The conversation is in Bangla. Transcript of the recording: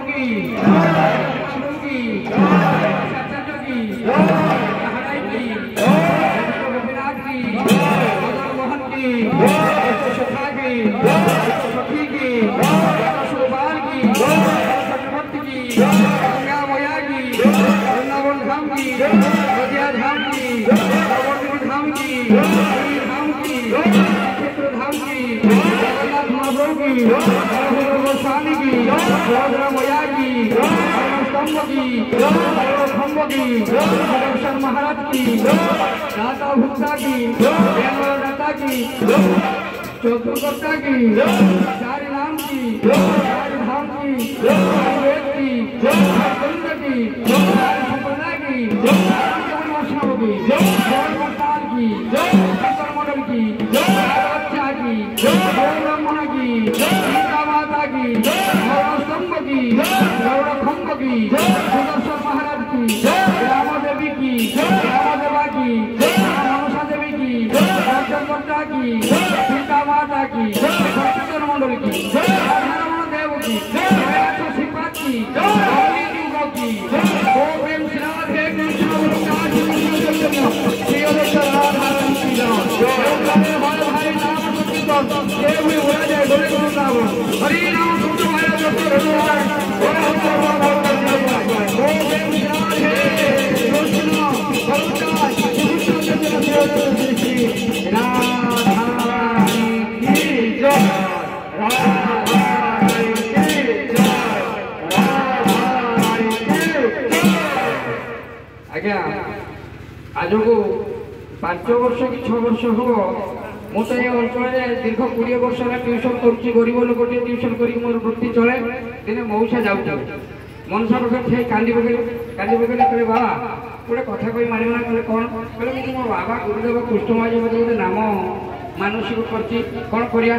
की महाप्रभु की हराई की गोपीनाथ की मोहन की सुखा की सखी की सुबाल की सतभक्त की गंगा मैया की वृंदावन धाम की अयोध्या धाम की धाम की धाम की क्षेत्र धाम की जगन्नाथ महाप्रभु की महाराज की दाता भुक्ता की दाता की चतुर्गता की चारि नाम की चारि धाम की चारि वेद की कुंड की चारि संप्रदाय की चारि वैष्णव की जय करताल की शंकर मॉडल की बच्चा की जय ब्राह्मण की सीता माता की কি গৌরব ভঙ্গ কি সুদর্শন মহারাজ কি? রাম দেবী কি? রাম দেবা কি? রামসা দেবী কি? রাজ্যকর্তা কি? সীতা মাতা কি? সচেতন মন্ডল কি দেব কি? শ্রীপাদ কি? ଆଜ୍ଞା ଆଜକୁ ପାଞ୍ଚ ବର୍ଷ କି ଛଅ ବର୍ଷ ହବ ମୁଁ ତ ଏ ଅଞ୍ଚଳରେ ଦୀର୍ଘ କୋଡ଼ିଏ ବର୍ଷ ହେଲା ଟ୍ୟୁସନ୍ କରୁଛି ଗରିବ ଲୋକଟିଏ ଟ୍ୟୁସନ୍ କରିକି ମୋର ବୃତ୍ତି ଚଳେ ଦିନେ ମଉସା ଯାଉଥିଲେ ମନସା ପାଖରେ ଠିଆ ହେଇ କାନ୍ଦି ପକେଇଲେ କାନ୍ଦି ପକେଇଲେ କହିଲେ ବାବା ଗୋଟେ କଥା କହି ମାରିବ ନା କହିଲେ କ'ଣ କହିଲେ ମୁଁ ମୋ ବାବା ଗୁରୁଦେବ କୃଷ୍ଣ ମହାଜ ମୋତେ ଗୋଟେ ନାମ ମାନସିକ କରିଛି କ'ଣ କରିବା